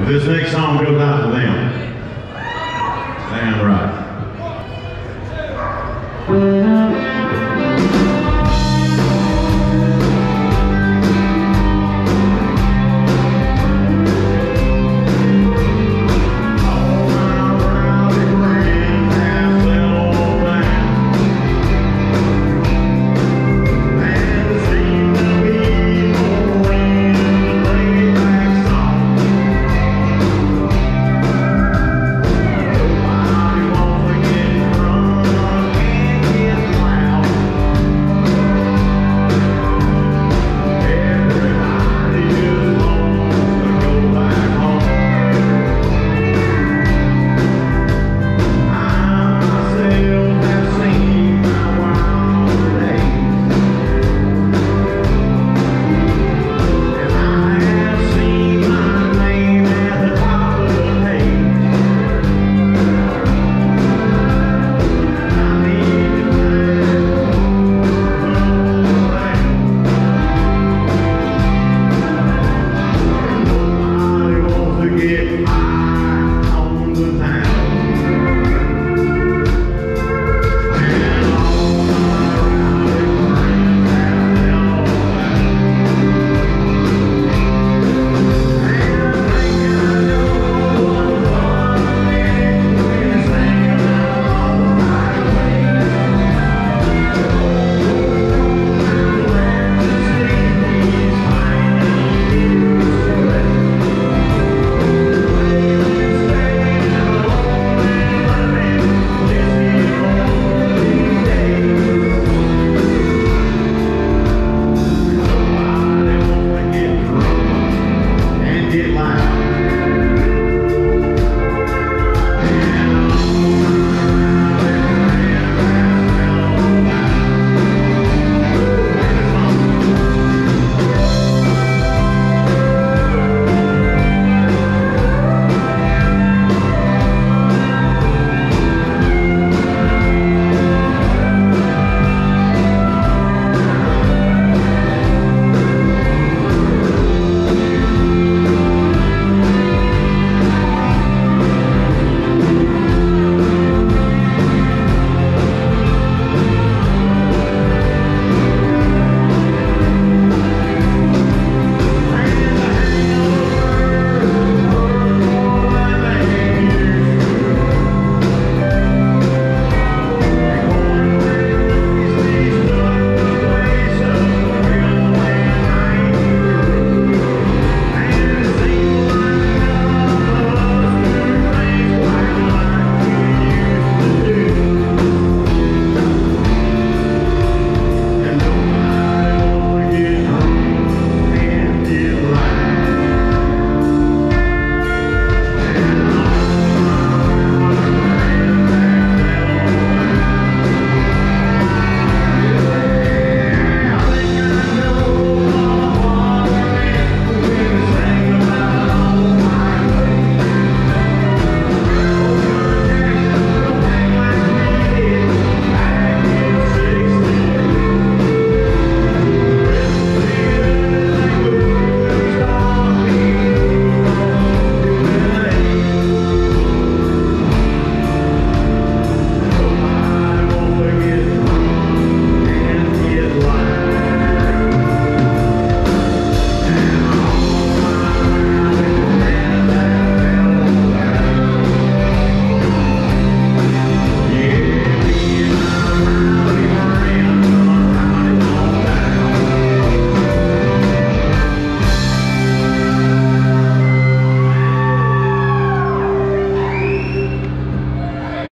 If this next song goes out to them, damn right.